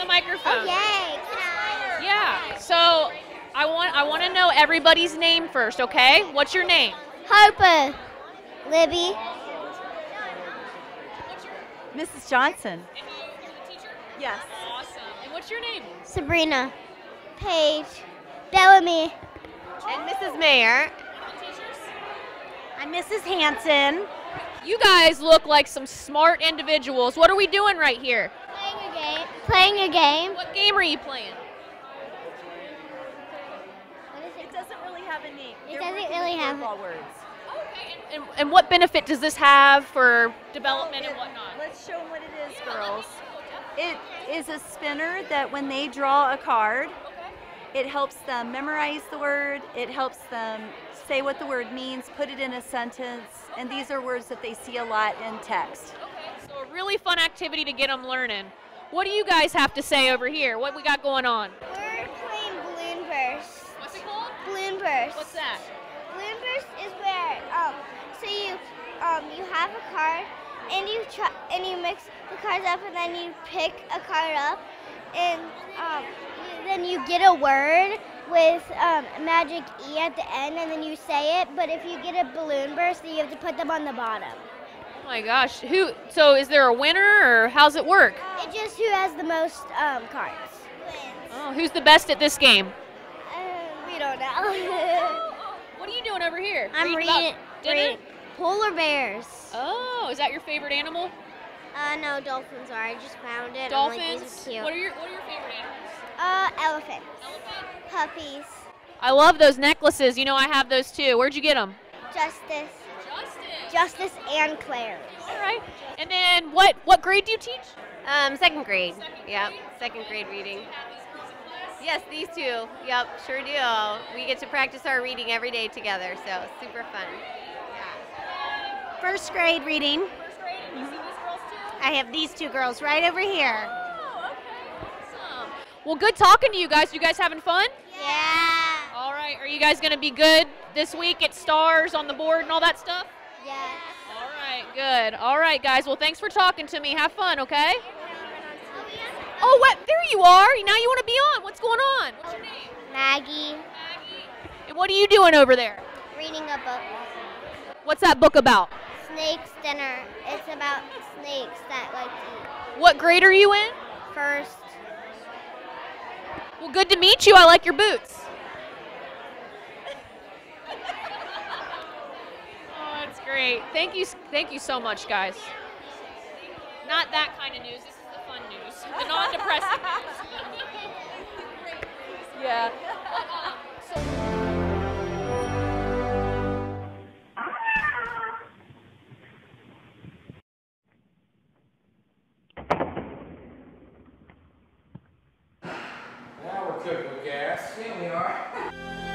the microphone. Yay! Yeah. So I want I want to know everybody's name first, okay? What's your name? Harper. Libby. Mrs. Johnson. And you, you're the teacher? Yes. Awesome. And what's your name? Sabrina. Paige. Bellamy. And Mrs. Mayer. The teachers? I'm Mrs. Hanson. You guys look like some smart individuals. What are we doing right here? Playing a game. Playing a game. What game are you playing? What is It doesn't really have a name. It doesn't really have- All words. Okay. And, and, and what benefit does this have for development and It- whatnot? Let's show them what it is, Yeah, girls. It is a spinner that when they draw a card, Okay. it helps them memorize the word, it helps them say what the word means, put it in a sentence, and these are words that they see a lot in text. Okay. So a really fun activity to get them learning. What do you guys have to say over here? What we got going on? We're playing balloon burst. What's it called? Balloon burst. What's that? Balloon burst is where um so you um you have a card and you try and you mix the cards up and then you pick a card up and um you, then you get a word with um, magic E at the end and then you say it. But if you get a balloon burst, then you have to put them on the bottom. Oh my gosh. Who? So is there a winner or how's it work? It just who has the most um, cards wins. Oh, who's the best at this game? Uh, we don't know. What are you doing over here? I'm about reading, dinner? reading polar bears. Oh, is that your favorite animal? Uh, no, dolphins are. I just found it. Dolphins. Like, these are cute. What are your What are your favorite animals? Uh, elephants. Elephant. Puppies. I love those necklaces. You know, I have those too. Where'd you get them? Justice. Justice. Justice and Claire. All right. And then what? What grade do you teach? Um, second grade. Second Yep, grade? second grade reading. Do you have these girls in class? Yes, these two. Yep, sure do. We get to practice our reading every day together, so super fun. First grade reading. First grade. And you see these girls too? I have these two girls right over here. Oh, okay. Awesome. Well, good talking to you guys. You guys having fun? Yeah. All right. Are you guys going to be good this week at stars on the board and all that stuff? Yes. All right. Good. All right, guys. Well, thanks for talking to me. Have fun, okay? Oh, what? There you are. Now you want to be on. What's going on? What's your name? Maggie. Maggie. And what are you doing over there? Reading a book. What's that book about? Snake's Dinner. It's about snakes that like to eat. What grade are you in? First. Well, good to meet you. I like your boots. oh, that's great. Thank you. Thank you so much, guys. Not that kind of news. This is the fun news, the non-depressing news. yeah. Now we're cooking with gas. Here we are.